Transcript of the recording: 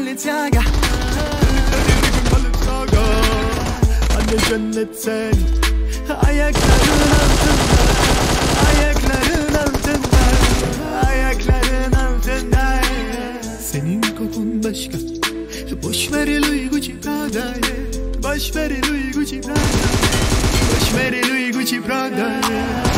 Balenciaga. Balenciaga. Anne cennet sen Ayakların altında Ayakların altında Ayakların altında Senin kokun başka Boş ver Louis Gucci Prada'yı Boş ver Louis Gucci Prada Boş ver Louis Gucci Prada'yı